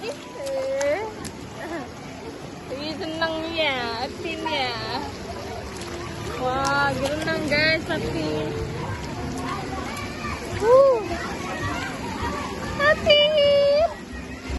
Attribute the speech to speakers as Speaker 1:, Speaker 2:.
Speaker 1: Lagi sih. Lagi senang ya, Atin ya. Wah, gerenang guys, tapi.